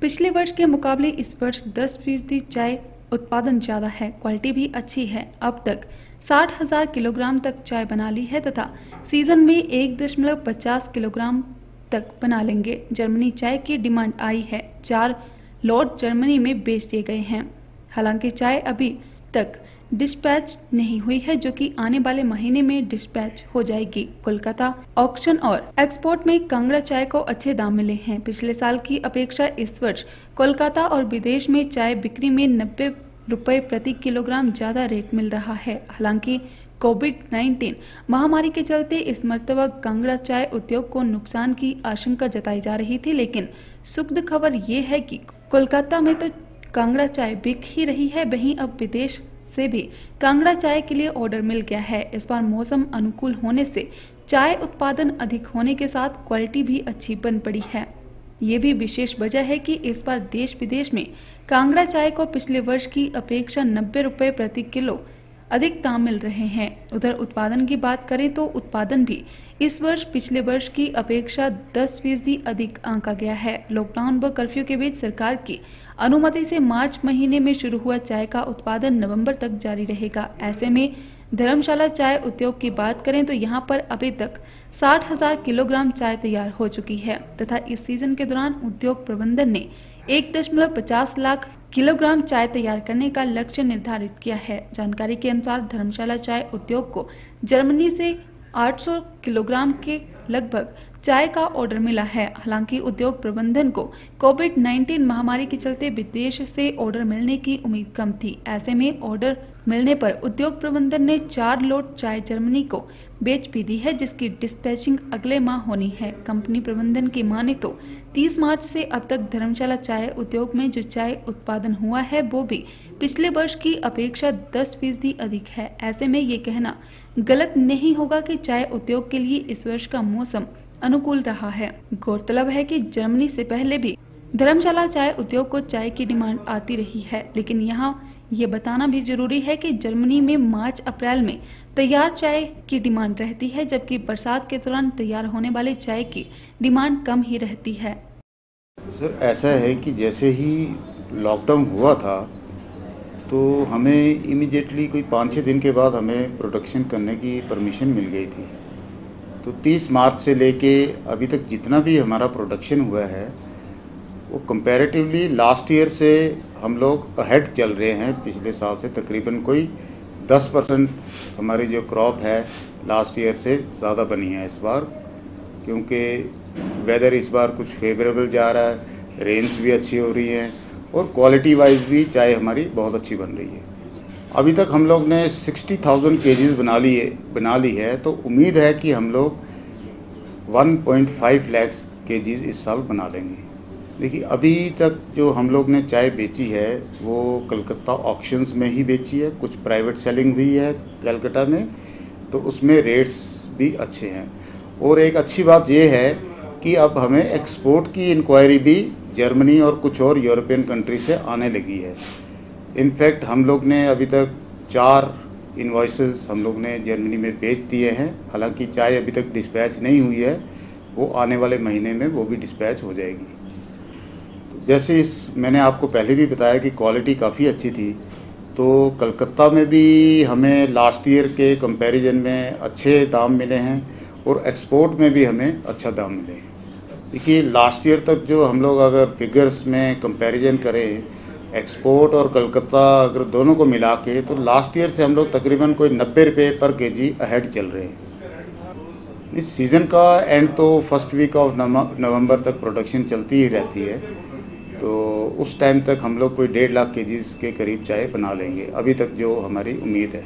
पिछले वर्ष के मुकाबले इस वर्ष 10 फ़ीसदी चाय उत्पादन ज़्यादा है, क्वालिटी भी अच्छी है। अब तक साठ हज़ार किलोग्राम तक चाय बना ली है तथा सीज़न में एक दशमलव पचास किलोग्राम तक बना लेंगे। जर्मनी चाय की डिमांड आई है। चार लॉट जर्मनी में बेच दिए गए हैं। हालाँकि चाय अभी तक डिस्पैच नहीं हुई है, जो कि आने वाले महीने में डिस्पैच हो जाएगी। कोलकाता ऑक्शन और एक्सपोर्ट में कांगड़ा चाय को अच्छे दाम मिले हैं। पिछले साल की अपेक्षा इस वर्ष कोलकाता और विदेश में चाय बिक्री में नब्बे रुपए प्रति किलोग्राम ज़्यादा रेट मिल रहा है। हालाँकि कोविड 19 महामारी के चलते इस मरतबा कांगड़ा चाय उद्योग को नुकसान की आशंका जताई जा रही थी, लेकिन सुखद खबर ये है कि कोलकाता में तो कांगड़ा चाय बिक ही रही है, वहीं अब विदेश से भी कांगड़ा चाय के लिए ऑर्डर मिल गया है। इस बार मौसम अनुकूल होने से चाय उत्पादन अधिक होने के साथ क्वालिटी भी अच्छी बन पड़ी है। ये भी विशेष वजह है कि इस बार देश विदेश में कांगड़ा चाय को पिछले वर्ष की अपेक्षा नब्बे रुपए प्रति किलो अधिक दाम मिल रहे हैं। उधर उत्पादन की बात करें तो उत्पादन भी इस वर्ष पिछले वर्ष की अपेक्षा 10 फ़ीसदी अधिक आंका गया है। लॉकडाउन व कर्फ्यू के बीच सरकार की अनुमति से मार्च महीने में शुरू हुआ चाय का उत्पादन नवंबर तक जारी रहेगा। ऐसे में धर्मशाला चाय उद्योग की बात करें तो यहाँ पर अभी तक साठ हज़ार किलोग्राम चाय तैयार हो चुकी है तथा इस सीज़न के दौरान उद्योग प्रबंधन ने एक दशमलव पचास लाख किलोग्राम चाय तैयार करने का लक्ष्य निर्धारित किया है। जानकारी के अनुसार धर्मशाला चाय उद्योग को जर्मनी से 800 किलोग्राम के लगभग चाय का ऑर्डर मिला है। हालाँकि उद्योग प्रबंधन को कोविड 19 महामारी के चलते विदेश से ऑर्डर मिलने की उम्मीद कम थी। ऐसे में ऑर्डर मिलने पर उद्योग प्रबंधन ने चार लोट चाय जर्मनी को बेच भी दी है, जिसकी डिस्पैचिंग अगले माह होनी है। कंपनी प्रबंधन की माने तो 30 मार्च से अब तक धर्मशाला चाय उद्योग में जो चाय उत्पादन हुआ है, वो भी पिछले वर्ष की अपेक्षा 10 फ़ीसदी अधिक है। ऐसे में ये कहना गलत नहीं होगा कि चाय उद्योग के लिए इस वर्ष का मौसम अनुकूल रहा है। गौरतलब है कि जर्मनी से पहले भी धर्मशाला चाय उद्योग को चाय की डिमांड आती रही है, लेकिन यहाँ ये बताना भी ज़रूरी है कि जर्मनी में मार्च अप्रैल में तैयार चाय की डिमांड रहती है, जबकि बरसात के दौरान तैयार होने वाले चाय की डिमांड कम ही रहती है। सर, ऐसा है कि जैसे ही लॉकडाउन हुआ था तो हमें इमिडिएटली कोई पाँच छः दिन के बाद हमें प्रोडक्शन करने की परमिशन मिल गई थी। तो 30 मार्च से लेके अभी तक जितना भी हमारा प्रोडक्शन हुआ है, वो कंपैरेटिवली लास्ट ईयर से हम लोग अहेड चल रहे हैं। पिछले साल से तकरीबन कोई 10 परसेंट हमारी जो क्रॉप है लास्ट ईयर से ज़्यादा बनी है इस बार। क्योंकि वेदर इस बार कुछ फेवरेबल जा रहा है रेंज भी अच्छी हो रही हैं और क्वालिटी वाइज भी चाय हमारी बहुत अच्छी बन रही है। अभी तक हम लोग ने 60,000 थाउज़ेंड के बना ली है बना ली है तो उम्मीद है कि हम लोग 1.5 लैक्स के इस साल बना लेंगे। देखिए अभी तक जो हम लोग ने चाय बेची है वो कलकत्ता ऑक्शंस में ही बेची है कुछ प्राइवेट सेलिंग हुई है कलकत्ता में तो उसमें रेट्स भी अच्छे हैं। और एक अच्छी बात ये है कि अब हमें एक्सपोर्ट की इंक्वायरी भी जर्मनी और कुछ और यूरोपियन कंट्री से आने लगी है। इनफैक्ट हम लोग ने अभी तक चार इन्वाइसेस हम लोग ने जर्मनी में बेच दिए हैं। हालाँकि चाय अभी तक डिस्पैच नहीं हुई है। वो आने वाले महीने में वो भी डिस्पैच हो जाएगी। जैसे इस, मैंने आपको पहले भी बताया कि क्वालिटी काफ़ी अच्छी थी तो कलकत्ता में भी हमें लास्ट ईयर के कंपैरिजन में अच्छे दाम मिले हैं और एक्सपोर्ट में भी हमें अच्छा दाम मिले हैं। देखिए लास्ट ईयर तक जो हम लोग अगर फिगर्स में कंपैरिजन करें एक्सपोर्ट और कलकत्ता अगर दोनों को मिला के तो लास्ट ईयर से हम लोग तकरीबन कोई नब्बे रुपये पर के जी अहेड चल रहे हैं। इस सीज़न का एंड तो फ़र्स्ट वीक ऑफ़ नवंबर तक प्रोडक्शन चलती ही रहती है। तो उस टाइम तक हम लोग कोई डेढ़ लाख के के करीब चाय बना लेंगे। अभी तक जो हमारी उम्मीद है।